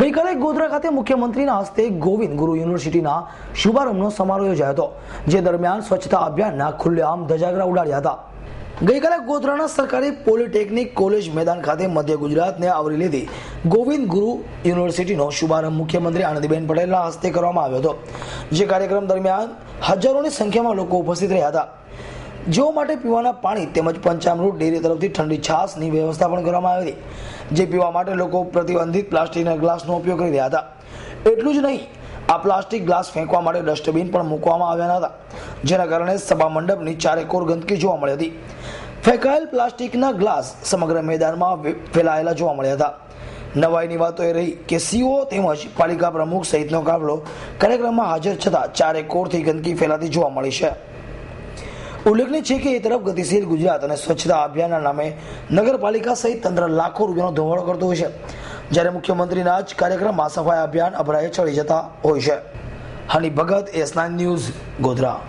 ગઈકાલે ગોધરા ખાતે મુખ્યમંત્રીના હસ્તે ગોવિંદ ગુરુ યુનિવર્સિટીના શુભારંભનો સમારોહ યોજાયો હતો, જે દરમિયાન સ્વચ્છતા અભિયાનના ખુલ્લેઆમ ધજાગરા ઉડાડ્યા હતા. ગઈકાલે ગોધરાના સરકારી પોલિટેકનિક કોલેજ મેદાન ખાતે મધ્ય ગુજરાતને આવરી લીધી ગોવિંદ ગુરુ યુનિવર્સિટીનો શુભારંભ મુખ્યમંત્રી આનંદીબેન પટેલના હસ્તે કરવામાં આવ્યો હતો, જે કાર્યક્રમ દરમિયાન હજારોની સંખ્યામાં લોકો ઉપસ્થિત રહ્યા હતા. જેઓ માટે પીવાના પાણી તેમજ પંચામૃત ડેરી તરફથી ઠંડી છાશની વ્યવસ્થા પણ કરવામાં આવી હતી, જે પીવા માટે લોકો પ્રતિબંધિત પ્લાસ્ટિકના ગ્લાસનો ઉપયોગ કરી રહ્યા હતા. એટલું જ નહીં, આ પ્લાસ્ટિક ગ્લાસ ફેંકવા માટે ડસ્ટબિન પણ મૂકવામાં આવ્યા હતા, જેના કારણે સભા મંડપની ચારેકોર ગંદકી જોવા મળી હતી. ફેંકાયેલ પ્લાસ્ટિકના ગ્લાસ સમગ્ર મેદાનમાં ફેલાયેલા જોવા મળ્યા હતા. નવાઈની વાતો એ રહી કે સીઓ તેમજ પાલિકા પ્રમુખ સહિતનો કાફલો કાર્યક્રમમાં હાજર છતાં ચારે કોરથી ગંદકી ફેલાતી જોવા મળી છે. ઉલ્લેખનીય છે કે એ તરફ ગતિશીલ ગુજરાત અને સ્વચ્છતા અભિયાનના નામે નગરપાલિકા સહિત તંત્ર લાખો રૂપિયાનો ધોવાડો કરતો હોય છે. જ્યારે મુખ્યમંત્રીના જ કાર્યક્રમમાં સફાઈ અભિયાન અભરાએ ચડી જતા હોય છે. Honey Bhagat, S nine news, Godhra.